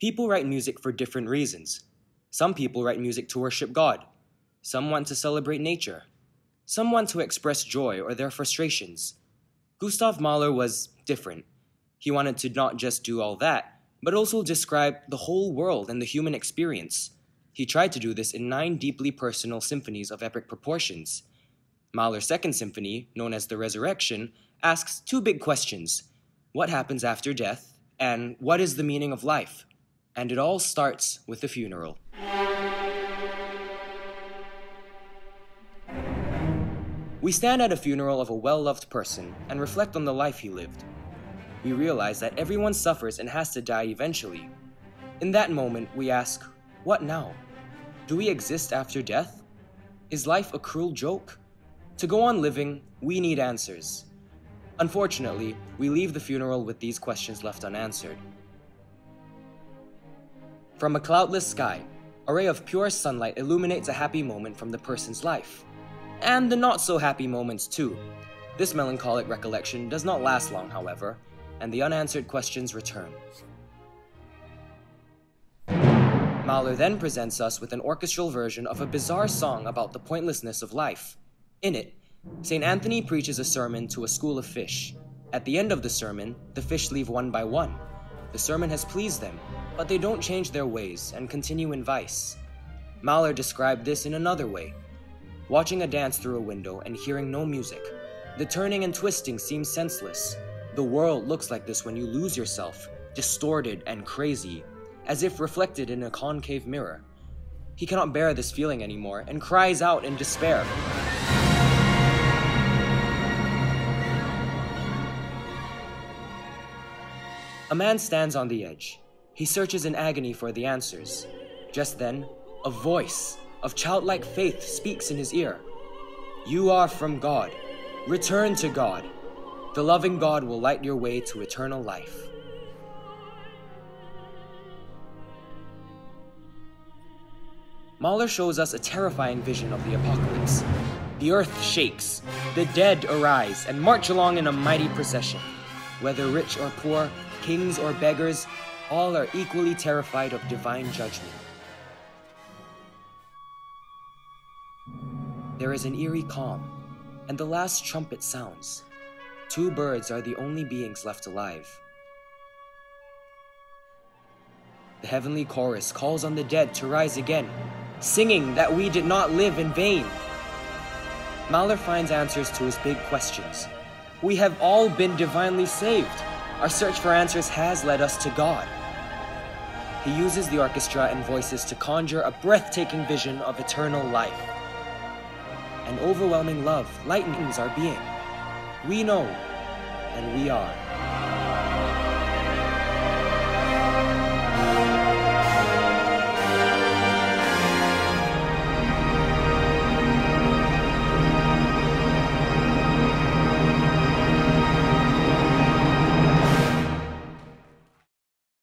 People write music for different reasons. Some people write music to worship God. Some want to celebrate nature. Some want to express joy or their frustrations. Gustav Mahler was different. He wanted to not just do all that, but also describe the whole world and the human experience. He tried to do this in nine deeply personal symphonies of epic proportions. Mahler's Second Symphony, known as The Resurrection, asks two big questions What happens after death? and What is the meaning of life? And it all starts with the funeral. We stand at a funeral of a well loved person and reflect on the life he lived. We realize that everyone suffers and has to die eventually. In that moment, we ask, What now? Do we exist after death? Is life a cruel joke? To go on living, we need answers. Unfortunately, we leave the funeral with these questions left unanswered. From a cloudless sky, a ray of pure sunlight illuminates a happy moment from the person's life. And the not so happy moments, too. This melancholic recollection does not last long, however, and the unanswered questions return. Mahler then presents us with an orchestral version of a bizarre song about the pointlessness of life. In it, St. Anthony preaches a sermon to a school of fish. At the end of the sermon, the fish leave one by one. The sermon has pleased them, but they don't change their ways and continue in vice. Mahler described this in another way watching a dance through a window and hearing no music. The turning and twisting seems senseless. The world looks like this when you lose yourself, distorted and crazy, as if reflected in a concave mirror. He cannot bear this feeling anymore and cries out in despair. A man stands on the edge. He searches in agony for the answers. Just then, a voice of childlike faith speaks in his ear You are from God. Return to God. The loving God will light your way to eternal life. Mahler shows us a terrifying vision of the apocalypse. The earth shakes, the dead arise and march along in a mighty procession. Whether rich or poor, kings or beggars, all are equally terrified of divine judgment. There is an eerie calm, and the last trumpet sounds. Two birds are the only beings left alive. The heavenly chorus calls on the dead to rise again, singing that we did not live in vain. Mahler finds answers to his big questions. We have all been divinely saved. Our search for answers has led us to God. He uses the orchestra and voices to conjure a breathtaking vision of eternal life. An overwhelming love lightens our being. We know, and we are.